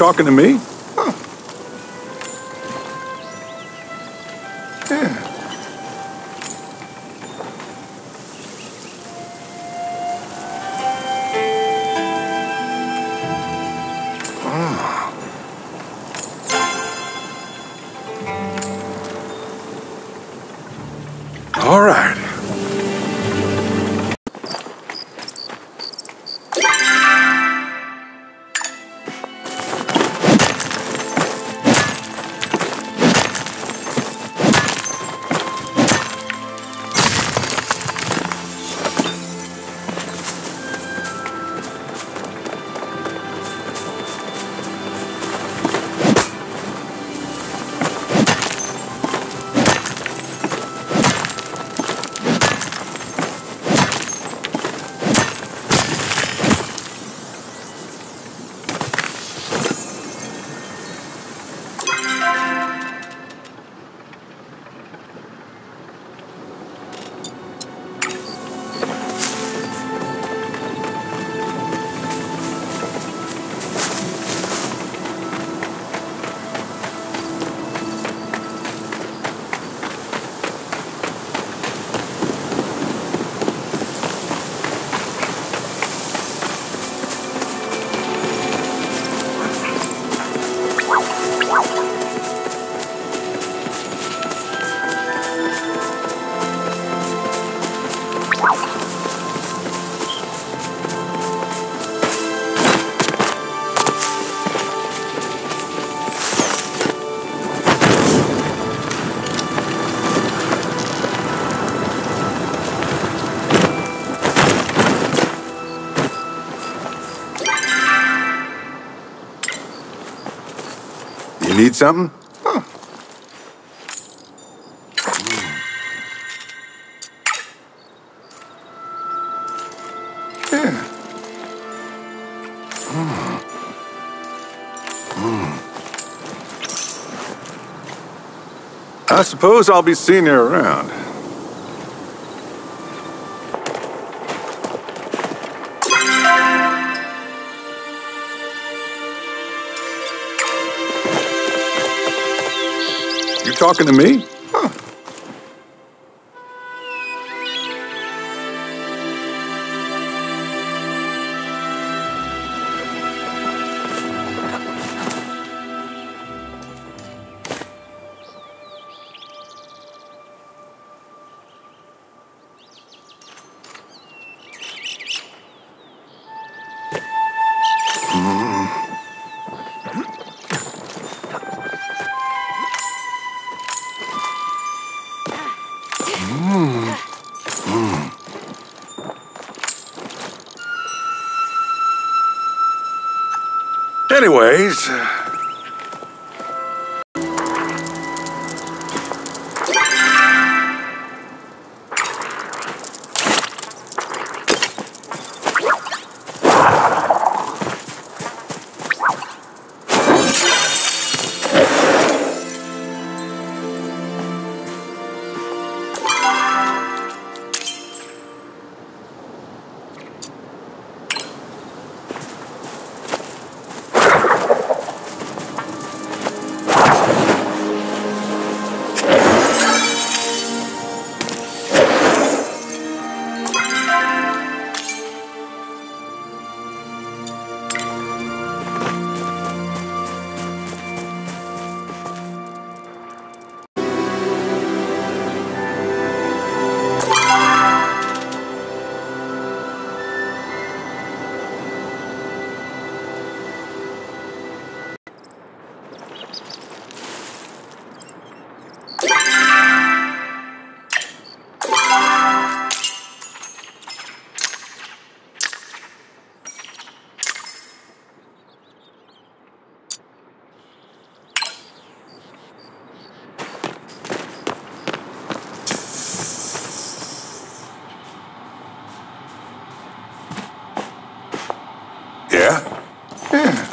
talking to me? Huh. Yeah. You need something? Huh. Yeah. I suppose I'll be seeing you around. Talking to me? Anyways, yeah? Yeah.